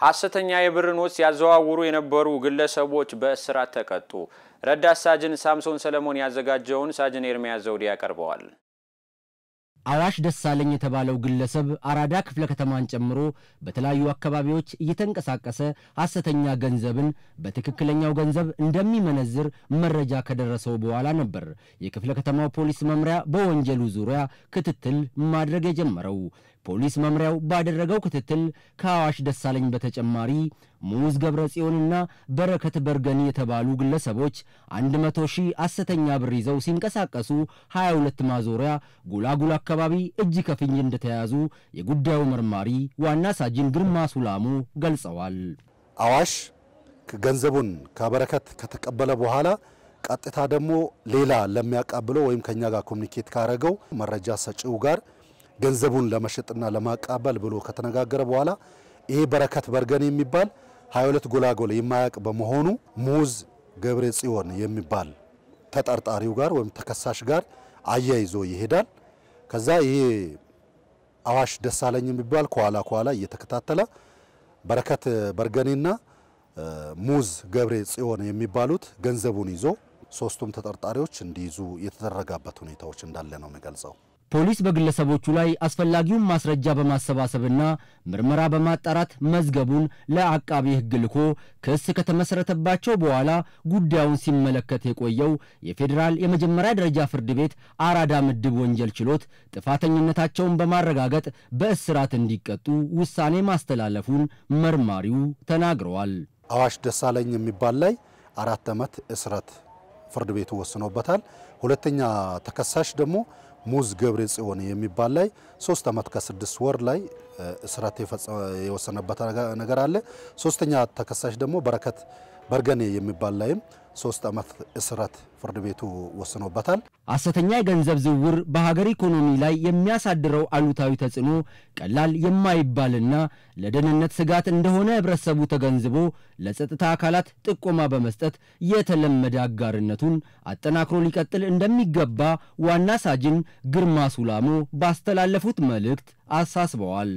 ሐሰተኛ የብር ኖት ሲያዘዋውሩ የነበሩ ግለሰቦች በእስራት ተቀጡ። ረዳት ሳጅን ሳምሶን ሰለሞን ያዘጋጀውን ሳጅን ኤርሚያስ ዘውዴ ያቀርበዋል። አዋሽ ደሳለኝ የተባለው ግለሰብ አራዳ ክፍለ ከተማን ጨምሮ በተለያዩ አካባቢዎች እየተንቀሳቀሰ ሐሰተኛ ገንዘብን በትክክለኛው ገንዘብ እንደሚመነዝር መረጃ ከደረሰው በኋላ ነበር የክፍለ ከተማው ፖሊስ መምሪያ በወንጀሉ ዙሪያ ክትትል ማድረግ የጀመረው። ፖሊስ መምሪያው ባደረገው ክትትል ከአዋሽ ደሳለኝ በተጨማሪ ሙዝ ገብረ ጽዮንና በረከት በርገኒ የተባሉ ግለሰቦች 100 ሺህ ሐሰተኛ ብር ይዘው ሲንቀሳቀሱ 22 ማዞሪያ ጉላጉል አካባቢ እጅ ከፍንጅ እንደተያዙ የጉዳዩ መርማሪ ዋና ሳጅን ግርማ ሱላሙ ገልጸዋል። አዋሽ ገንዘቡን ከበረከት ከተቀበለ በኋላ ቀጥታ ደግሞ ሌላ ለሚያቃብለው ወይም ከኛ ጋር ኮሚኒኬት ካረገው መረጃ ሰጪው ጋር ገንዘቡን ለመሸጥና ለማቃበል ብሎ ከተነጋገረ በኋላ ይሄ በረከት በርገን የሚባል 22 ጎላጎል የማያውቅ በመሆኑ ሙዝ ገብረ ጽዮን የሚባል ተጠርጣሪው ጋር ወይም ተከሳሽ ጋር አያይዞ ይሄዳል። ከዛ ይሄ አዋሽ ደሳለኝ የሚባል ከኋላ ከኋላ እየተከታተለ በረከት በርገኔና ሙዝ ገብረ ጽዮን የሚባሉት ገንዘቡን ይዞ ሶስቱም ተጠርጣሪዎች እንዲይዙ የተደረጋበት ሁኔታዎች እንዳለ ነው የሚገልጸው። ፖሊስ በግለሰቦቹ ላይ አስፈላጊውን ማስረጃ በማሰባሰብና ምርመራ በማጣራት መዝገቡን ለአቃቢ ሕግ ልኮ ክስ ከተመሰረተባቸው በኋላ ጉዳዩን ሲመለከት የቆየው የፌዴራል የመጀመሪያ ደረጃ ፍርድ ቤት አራዳ ምድብ ወንጀል ችሎት ጥፋተኝነታቸውን በማረጋገጥ በእስራት እንዲቀጡ ውሳኔ ማስተላለፉን መርማሪው ተናግረዋል። አዋሽ ደሳለኝ የሚባል ላይ አራት ዓመት እስራት ፍርድ ቤቱ ወስኖበታል። ሁለተኛ ተከሳሽ ደግሞ ሙዝ ገብረ ጽዮን የሚባል ላይ ሶስት ዓመት ከስድስት ወር ላይ እስራት የወሰነበት ነገር አለ። ሶስተኛ ተከሳሽ ደግሞ በረከት በርገኔ የሚባል ላይም ሶስት ዓመት እስራት ፍርድ ቤቱ ወስኖበታል። ሐሰተኛ የገንዘብ ዝውውር በሀገር ኢኮኖሚ ላይ የሚያሳድረው አሉታዊ ተጽዕኖ ቀላል የማይባልና ለደህንነት ስጋት እንደሆነ ህብረተሰቡ ተገንዝቦ ለጸጥታ አካላት ጥቆማ በመስጠት የተለመደ አጋርነቱን አጠናክሮ ሊቀጥል እንደሚገባ ዋና ሳጅን ግርማ ሱላሞ ባስተላለፉት መልእክት አሳስበዋል።